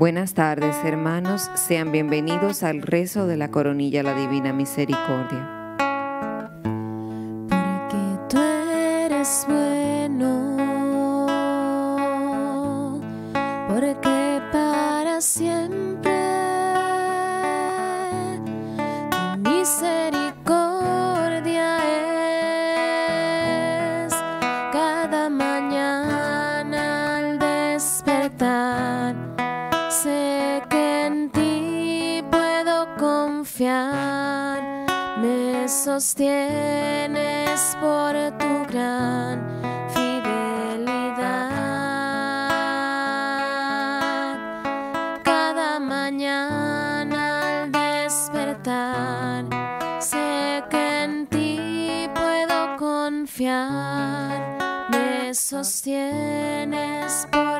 Buenas tardes, hermanos. Sean bienvenidos al rezo de la coronilla la Divina Misericordia. Me sostienes por tu gran fidelidad. Cada mañana al despertar, sé que en ti puedo confiar, me sostienes por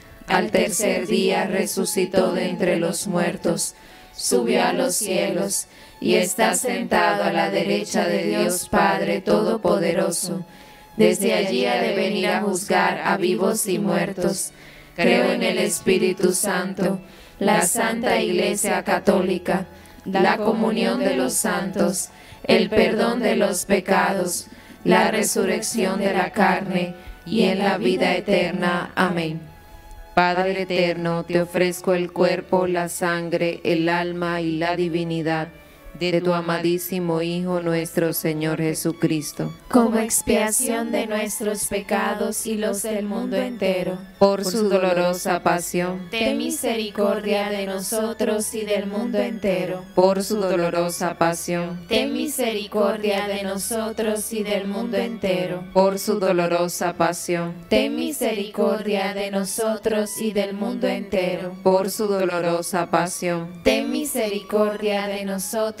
al tercer día resucitó de entre los muertos, subió a los cielos y está sentado a la derecha de Dios Padre Todopoderoso. Desde allí ha de venir a juzgar a vivos y muertos. Creo en el Espíritu Santo, la Santa Iglesia Católica, la comunión de los santos, el perdón de los pecados, la resurrección de la carne y en la vida eterna. Amén. Padre eterno, te ofrezco el cuerpo, la sangre, el alma y la divinidad de tu amadísimo Hijo nuestro Señor Jesucristo, como expiación de nuestros pecados y los del mundo entero. por su dolorosa pasión, Ten misericordia de nosotros y del mundo entero. por su dolorosa pasión, Ten misericordia de nosotros y del mundo entero. por su dolorosa pasión, Ten misericordia de nosotros y del mundo entero. por su dolorosa pasión, Ten misericordia de nosotros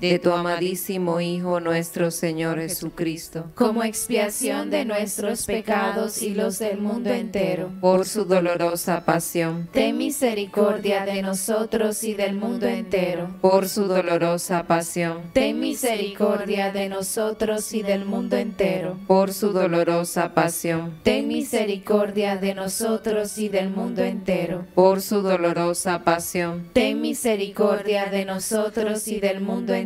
de tu amadísimo Hijo nuestro Señor Jesucristo, Como expiación de nuestros pecados y los del mundo entero. por su dolorosa pasión, Ten misericordia de nosotros y del mundo entero. por su dolorosa pasión, Ten misericordia de nosotros y del mundo entero. por su dolorosa pasión, Ten misericordia de nosotros y del mundo entero. por su dolorosa pasión, Ten misericordia de nosotros y del mundo entero.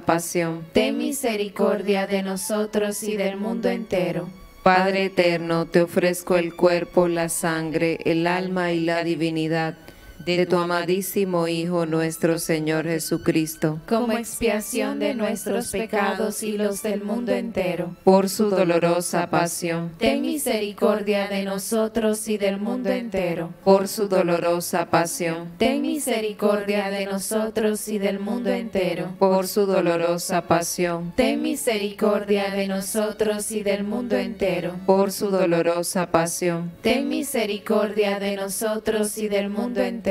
pasión. Ten misericordia de nosotros y del mundo entero. Padre eterno, te ofrezco el cuerpo, la sangre, el alma y la divinidad de tu amadísimo Hijo nuestro Señor Jesucristo, como expiación de nuestros pecados y los del mundo entero. Por su dolorosa pasión, ten misericordia de nosotros y del mundo entero. Por su dolorosa pasión, ten misericordia de nosotros y del mundo entero. Por su dolorosa pasión, ten misericordia de nosotros y del mundo entero. Por su dolorosa pasión, ten misericordia de nosotros y del mundo entero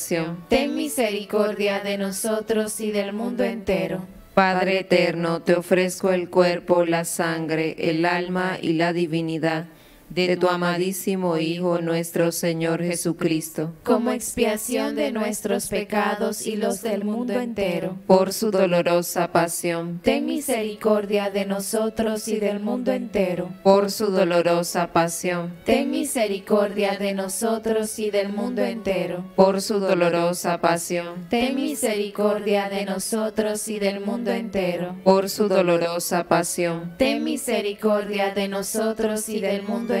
Ten misericordia de nosotros y del mundo entero. Padre eterno, te ofrezco el cuerpo, la sangre, el alma y la divinidad de tu amadísimo Hijo nuestro Señor Jesucristo, como expiación de nuestros pecados y los del mundo entero. Por su dolorosa pasión, ten misericordia de nosotros y del mundo entero. Por su dolorosa pasión, ten misericordia de nosotros y del mundo entero. Por su dolorosa pasión, ten misericordia de nosotros y del mundo entero. Por su dolorosa pasión, ten misericordia de nosotros y del mundo entero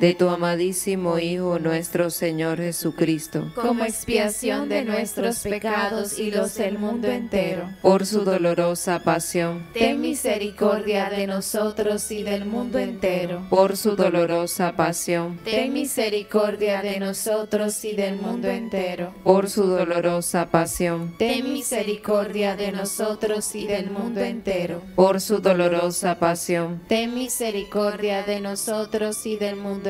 de tu amadísimo Hijo nuestro Señor Jesucristo, como expiación de nuestros pecados y los del mundo entero. Por su dolorosa pasión, ten misericordia de nosotros y del mundo entero. Por su dolorosa pasión, ten misericordia de nosotros y del mundo entero. Por su dolorosa pasión, ten misericordia de nosotros y del mundo entero. Por su dolorosa pasión, ten misericordia de nosotros y del mundo entero.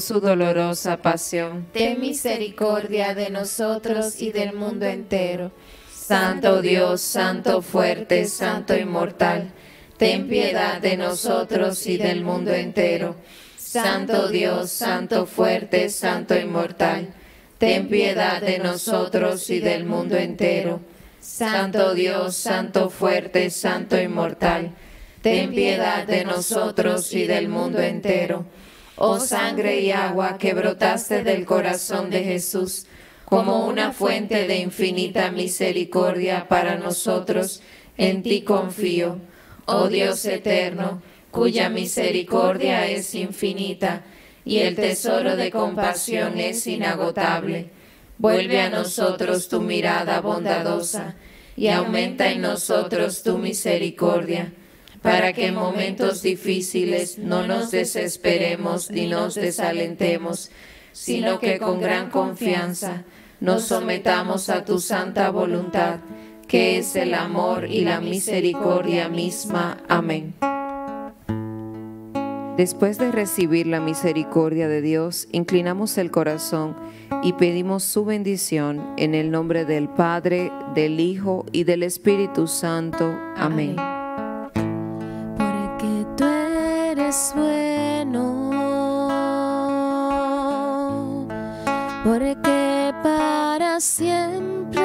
su dolorosa pasión. Ten misericordia de nosotros y del mundo entero. Santo Dios, Santo fuerte, Santo inmortal, ten piedad de nosotros y del mundo entero. Santo Dios, Santo fuerte, Santo inmortal, ten piedad de nosotros y del mundo entero. Santo Dios, Santo fuerte, Santo inmortal, ten piedad de nosotros y del mundo entero oh sangre y agua que brotaste del corazón de Jesús, como una fuente de infinita misericordia para nosotros, en ti confío, oh Dios eterno, cuya misericordia es infinita y el tesoro de compasión es inagotable. Vuelve a nosotros tu mirada bondadosa y aumenta en nosotros tu misericordia para que en momentos difíciles no nos desesperemos ni nos desalentemos, sino que con gran confianza nos sometamos a tu santa voluntad, que es el amor y la misericordia misma. Amén. Después de recibir la misericordia de Dios, inclinamos el corazón y pedimos su bendición en el nombre del Padre, del Hijo y del Espíritu Santo. Amén. es porque para siempre